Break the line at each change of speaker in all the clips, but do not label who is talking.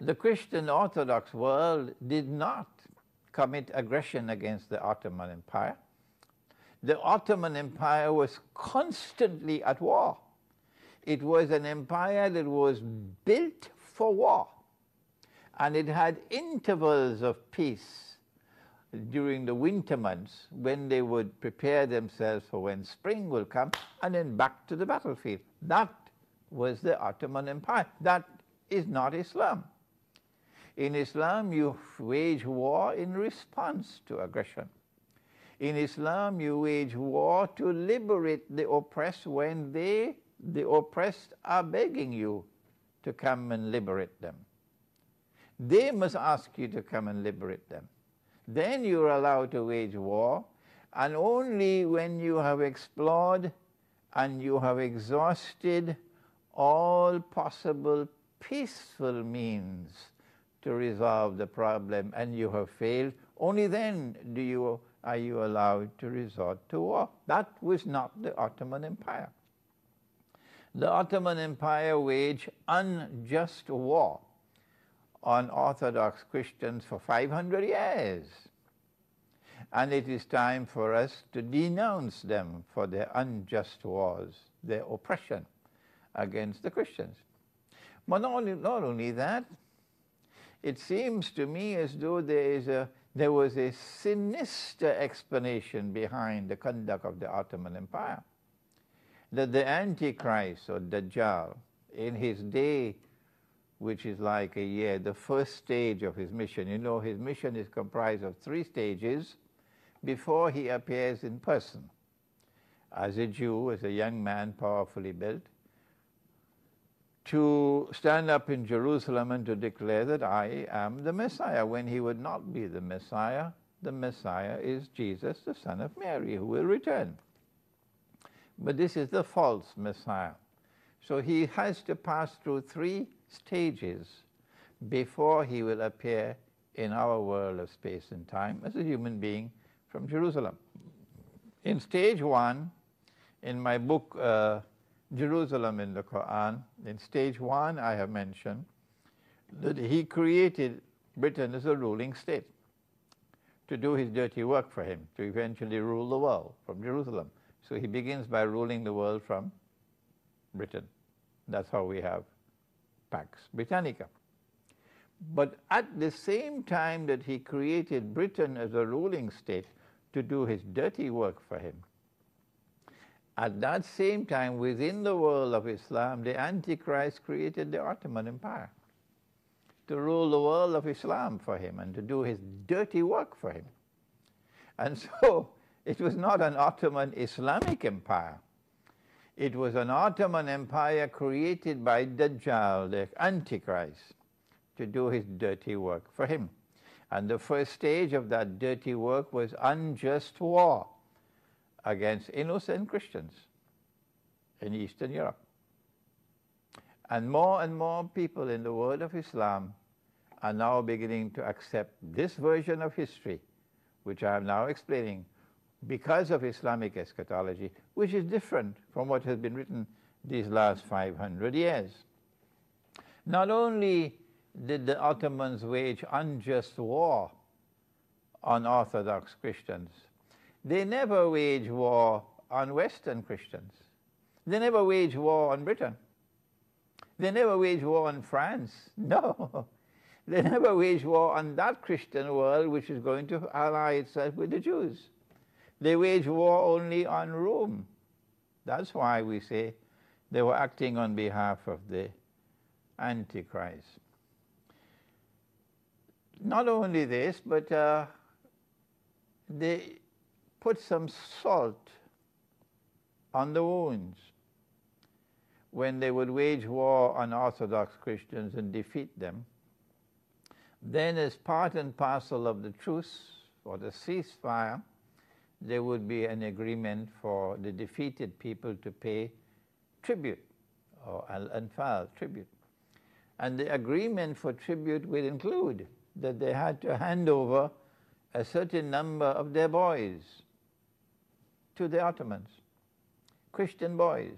the Christian Orthodox world did not commit aggression against the Ottoman Empire. The Ottoman Empire was constantly at war. It was an empire that was built for war. And it had intervals of peace during the winter months when they would prepare themselves for when spring will come and then back to the battlefield. That was the Ottoman Empire. That is not Islam. In Islam, you wage war in response to aggression. In Islam, you wage war to liberate the oppressed when they, the oppressed, are begging you to come and liberate them. They must ask you to come and liberate them. Then you're allowed to wage war, and only when you have explored and you have exhausted all possible peaceful means to resolve the problem and you have failed, only then do you, are you allowed to resort to war. That was not the Ottoman Empire. The Ottoman Empire waged unjust war on Orthodox Christians for 500 years. And it is time for us to denounce them for their unjust wars, their oppression against the Christians. But not only, not only that, it seems to me as though there, is a, there was a sinister explanation behind the conduct of the Ottoman Empire. That the Antichrist or Dajjal, in his day, which is like a year, the first stage of his mission, you know, his mission is comprised of three stages before he appears in person. As a Jew, as a young man powerfully built, to stand up in Jerusalem and to declare that I am the Messiah when he would not be the Messiah. The Messiah is Jesus, the son of Mary, who will return. But this is the false Messiah. So he has to pass through three stages before he will appear in our world of space and time as a human being from Jerusalem. In stage one, in my book, uh, Jerusalem in the Quran, in stage one, I have mentioned that he created Britain as a ruling state to do his dirty work for him, to eventually rule the world from Jerusalem. So he begins by ruling the world from Britain. That's how we have Pax Britannica. But at the same time that he created Britain as a ruling state to do his dirty work for him, at that same time, within the world of Islam, the Antichrist created the Ottoman Empire to rule the world of Islam for him and to do his dirty work for him. And so it was not an Ottoman Islamic empire. It was an Ottoman empire created by Dajjal, the Antichrist, to do his dirty work for him. And the first stage of that dirty work was unjust war against innocent Christians in Eastern Europe. And more and more people in the world of Islam are now beginning to accept this version of history, which I am now explaining, because of Islamic eschatology, which is different from what has been written these last 500 years. Not only did the Ottomans wage unjust war on Orthodox Christians, they never wage war on Western Christians. They never wage war on Britain. They never wage war on France. No. They never wage war on that Christian world which is going to ally itself with the Jews. They wage war only on Rome. That's why we say they were acting on behalf of the Antichrist. Not only this, but uh, they put some salt on the wounds when they would wage war on Orthodox Christians and defeat them. Then, as part and parcel of the truce or the ceasefire, there would be an agreement for the defeated people to pay tribute or al-anfal, tribute. And the agreement for tribute would include that they had to hand over a certain number of their boys to the Ottomans, Christian boys.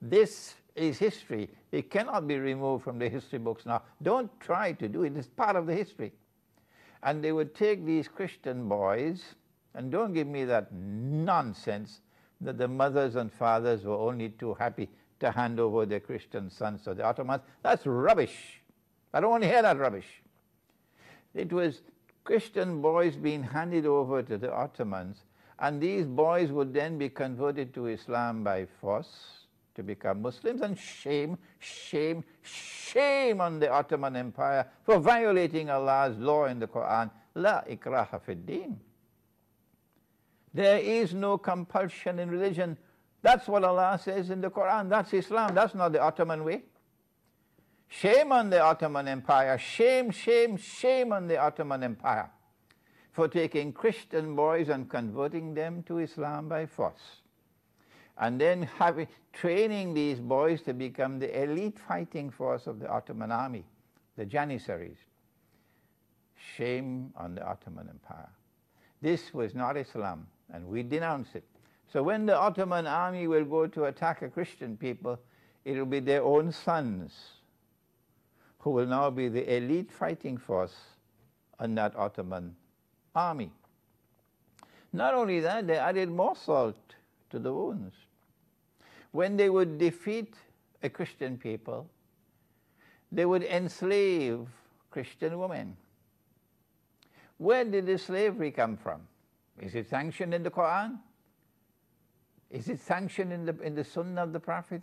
This is history. It cannot be removed from the history books now. Don't try to do it. It's part of the history. And they would take these Christian boys, and don't give me that nonsense that the mothers and fathers were only too happy to hand over their Christian sons to the Ottomans. That's rubbish. I don't want to hear that rubbish. It was Christian boys being handed over to the Ottomans, and these boys would then be converted to Islam by force to become Muslims, and shame, shame, shame on the Ottoman Empire for violating Allah's law in the Quran. La ikraha fid din. There is no compulsion in religion. That's what Allah says in the Quran. That's Islam. That's not the Ottoman way. Shame on the Ottoman Empire. Shame, shame, shame on the Ottoman Empire for taking Christian boys and converting them to Islam by force and then having, training these boys to become the elite fighting force of the Ottoman army, the Janissaries. Shame on the Ottoman Empire. This was not Islam, and we denounce it. So when the Ottoman army will go to attack a Christian people, it will be their own sons who will now be the elite fighting force on that Ottoman army. Not only that, they added more salt to the wounds when they would defeat a Christian people, they would enslave Christian women. Where did the slavery come from? Is it sanctioned in the Quran? Is it sanctioned in the, in the Sunnah of the Prophet?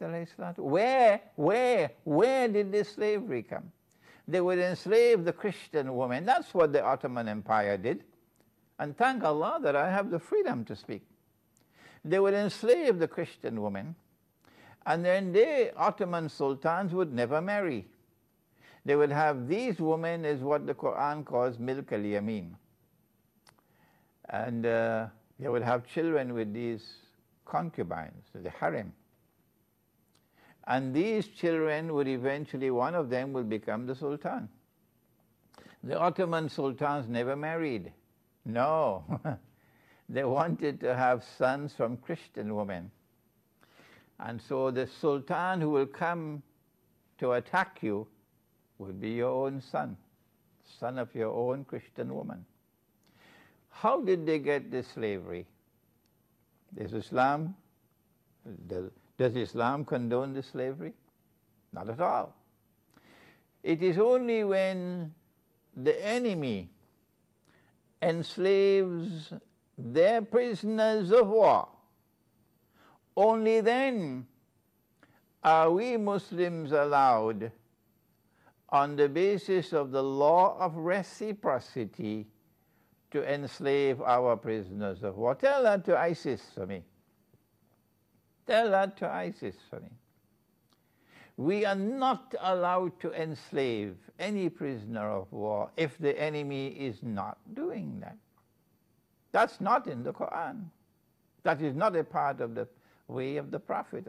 Where, where, where did this slavery come? They would enslave the Christian woman. That's what the Ottoman Empire did. And thank Allah that I have the freedom to speak. They would enslave the Christian woman and then they, Ottoman sultans would never marry. They would have these women as what the Quran calls milk al yamin. And uh, they would have children with these concubines, the harem. And these children would eventually, one of them will become the sultan. The Ottoman sultans never married. No. they wanted to have sons from Christian women. And so the sultan who will come to attack you will be your own son, son of your own Christian woman. How did they get this slavery? Does Islam, does Islam condone this slavery? Not at all. It is only when the enemy enslaves their prisoners of war only then are we Muslims allowed, on the basis of the law of reciprocity, to enslave our prisoners of war. Tell that to ISIS for me. Tell that to ISIS for me. We are not allowed to enslave any prisoner of war if the enemy is not doing that. That's not in the Quran. That is not a part of the way of the Prophet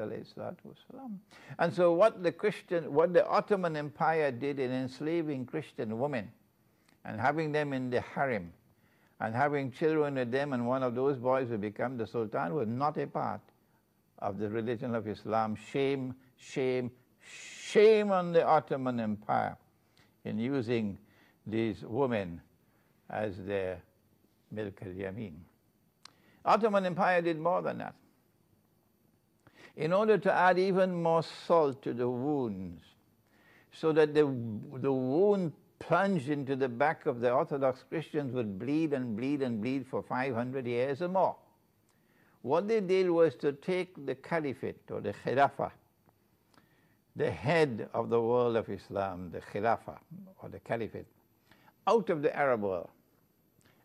And so what the Christian, what the Ottoman Empire did in enslaving Christian women and having them in the harem and having children with them and one of those boys would become the Sultan was not a part of the religion of Islam. Shame, shame, shame on the Ottoman Empire in using these women as their milk al-yamin. Ottoman Empire did more than that in order to add even more salt to the wounds, so that the, the wound plunged into the back of the Orthodox Christians would bleed and bleed and bleed for 500 years or more. What they did was to take the caliphate or the khilafah, the head of the world of Islam, the khilafah or the caliphate, out of the Arab world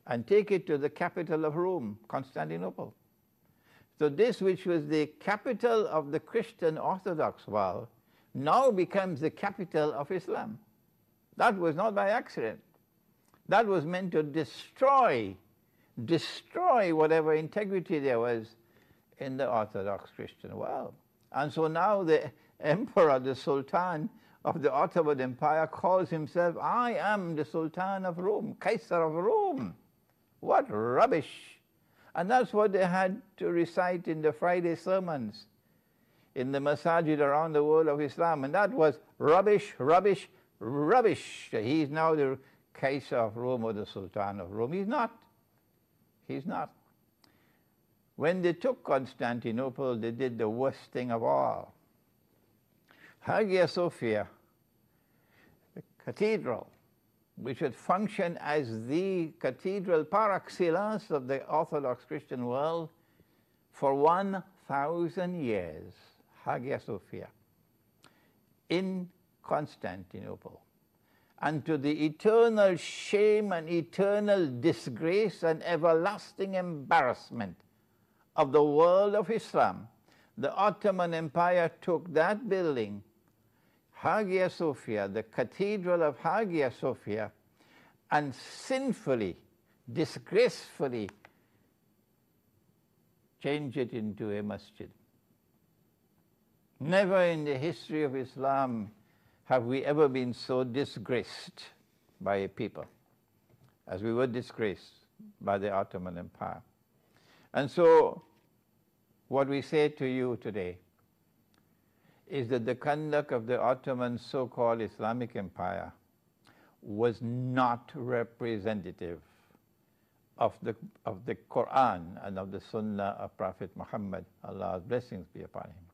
and take it to the capital of Rome, Constantinople. So this which was the capital of the Christian Orthodox world now becomes the capital of Islam. That was not by accident. That was meant to destroy, destroy whatever integrity there was in the Orthodox Christian world. And so now the emperor, the sultan of the Ottoman Empire calls himself, I am the Sultan of Rome, Kaiser of Rome. What rubbish! And that's what they had to recite in the Friday sermons. in the masajid around the world of Islam, and that was rubbish, rubbish, rubbish. He's now the Kaiser of Rome or the Sultan of Rome. He's not. He's not. When they took Constantinople, they did the worst thing of all. Hagia Sophia, the cathedral, which had functioned as the cathedral par excellence of the Orthodox Christian world for 1,000 years, Hagia Sophia, in Constantinople. And to the eternal shame and eternal disgrace and everlasting embarrassment of the world of Islam, the Ottoman Empire took that building Hagia Sophia, the cathedral of Hagia Sophia, and sinfully, disgracefully change it into a masjid. Never in the history of Islam have we ever been so disgraced by a people as we were disgraced by the Ottoman Empire. And so, what we say to you today is that the conduct of the Ottoman so-called Islamic Empire was not representative of the, of the Quran and of the Sunnah of Prophet Muhammad, Allah's blessings be upon him.